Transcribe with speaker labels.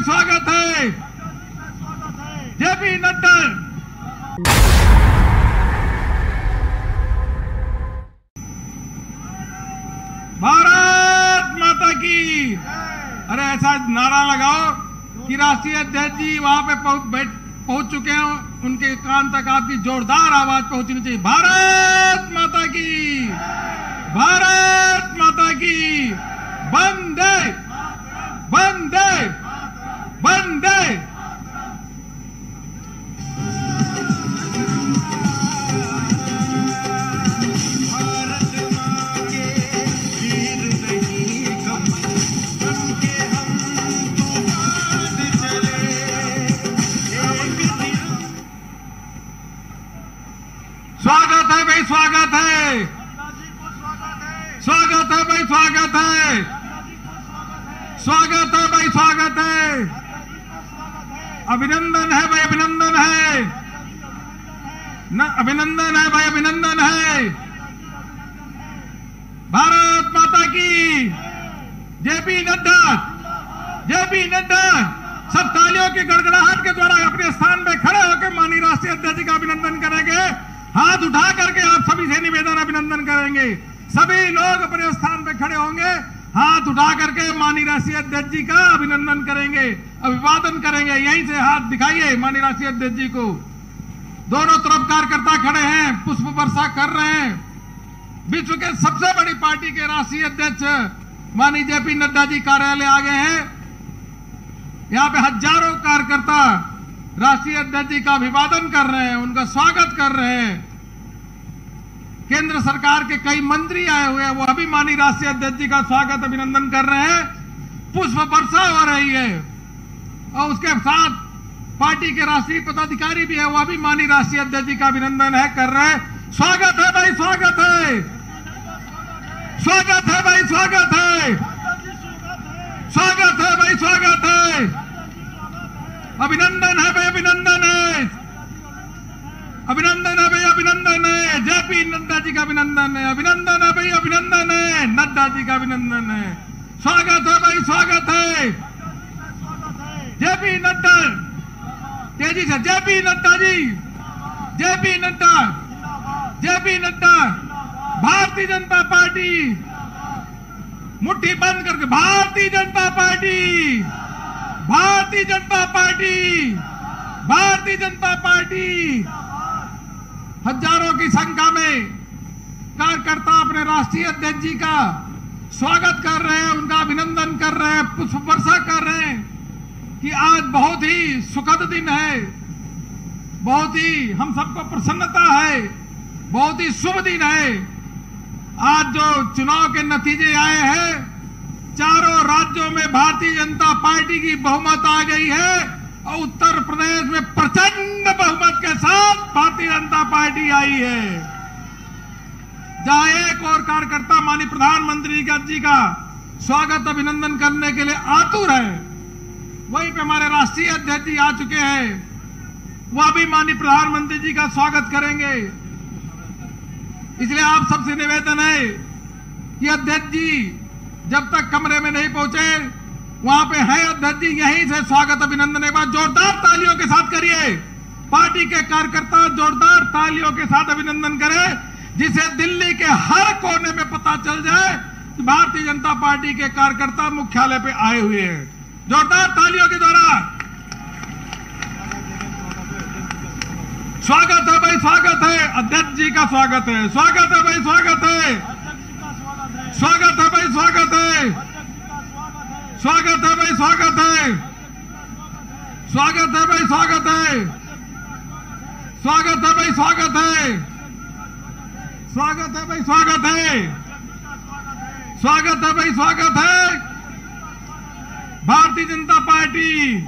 Speaker 1: भाई स्वागत है। जेपी नड्डा भारत माता की। अरे ऐसा नारा लगाओ कि राष्ट्रीय अध्यक्ष जी वहाँ पे पहुँच पहुँच चुके हैं। उनके कान तक आपकी जोरदार आवाज़ पहुंचनी चाहिए। भारत माता की। भारत माता की। वंदे स्वागत है भाई, स्वागत है। स्वागत है भाई, स्वागत है। स्वागत है भाई, स्वागत है। अभिनंदन है भाई, अभिनंदन है। न, अभिनंदन है भाई, अभिनंदन है। भारत माता की। जेपी नड्डा। जेपी नड्डा। सब तालियों की गड़गड़ाहट के द्वारा अपने स्थान पे खड़े होकर माननीय राष्ट्रीय अध्यक्ष का अभिनंदन करेंगे। हाथ उठा करके आप सभी से निवेदन, अभिनंदन करेंगे। सभी लोग अपने स्थान पे खड़े होंगे। हाथ उठा करके मानी राशि अध्यक्ष जी का अभिनंदन करेंगे, अभिवादन करेंगे। यहीं से हाथ दिखाइए मानी राशि अध्यक्ष जी को। दोनों तरफ़ कार्यकर्ता खड़े हैं, पुष्प वर्षा कर रहे हैं। विश्व के सबसे बड़ी पार्टी के राष्ट्रीय अध्यक्ष माननीय जेपी नड्डा जी कार्यालय आ गए हैं। यहाँ पे हज़ारों कार्यकर्ता राष्ट्रीय अध्यक्ष जी का अभिवादन कर रहे हैं, उनका स्वागत कर रहे हैं। केंद्र सरकार के कई मंत्री आए हुए हैं, वो अभी माननीय राष्ट्रीय अध्यक्ष जी का स्वागत अभिनंदन कर रहे हैं। पुष्प वर्षा हो रही है, और उसके साथ पार्टी के राष्ट्रीय पदाधिकारी भी है, वो अभी माननीय राष्ट्रीय अध्यक्ष जी का अभिनंदन है, कर रहे हैं। स्वागत है भाई, स्वागत है। स्वागत है भाई स्वागत है अभिनंदन है भाई, अभिनंदन है। अभिनंदन है भाई, अभिनंदन है। जेपी नड्डा जी का अभिनंदन है। अभिनंदन है भाई, अभिनंदन है। नड्डा जी का अभिनंदन है। स्वागत है भाई, स्वागत है। जेपी नड्डा। तेज़ी से JP Nadda ji. JP Nadda. JP Nadda. Bharatiya Janata Party. मुट्ठी बंद करके, भारतीय जनता पार्टी। भारतीय जनता पार्टी, भारतीय जनता पार्टी, हज़ारों की संख्या में कार्यकर्ता अपने राष्ट्रीय अध्यक्ष जी का स्वागत कर रहे हैं, उनका अभिनंदन कर रहे हैं पुष्प वर्षा कर रहे हैं कि आज बहुत ही सुखद दिन है, बहुत ही हम सबको प्रसन्नता है, बहुत ही शुभ दिन है। आज जो चुनाव के नतीजे आए हैं चारों राज्यों में भारतीय जनता पार्टी की बहुमत आ गई है और उत्तर प्रदेश में प्रचंड बहुमत के साथ भारतीय जनता पार्टी आई है। जहाँ एक और कार्यकर्ता माननीय प्रधानमंत्री जी का स्वागत अभिनंदन करने के लिए आतुर है, वहीं पे हमारे राष्ट्रीय अध्यक्ष जी आ चुके हैं। वह भी माननीय प्रधानमंत्री जी का स्वागत करेंगे। इसलिए आप सबसे निवेदन है कि अध्यक्ष जी जब तक कमरे में नहीं पहुँचे, वहाँ पे है अध्यक्ष जी यहीं से स्वागत अभिनंदन एक बार जोरदार तालियों के साथ करिए। पार्टी के कार्यकर्ता जोरदार तालियों के साथ अभिनंदन करें, जिसे दिल्ली के हर कोने में पता चल जाए कि भारतीय जनता पार्टी के कार्यकर्ता मुख्यालय पे आए हुए हैं। जोरदार तालियों के द्वारा। स्वागत है भाई, स्वागत है। अध्यक्ष जी का स्वागत है। स्वागत है भाई, स्वागत है। स्वागत है भाई स्वागत है। स्वागत है भाई, स्वागत है। स्वागत है भाई, स्वागत है। स्वागत है भाई, स्वागत है। स्वागत है भाई, स्वागत है। स्वागत है भाई, स्वागत है। भारतीय जनता पार्टी।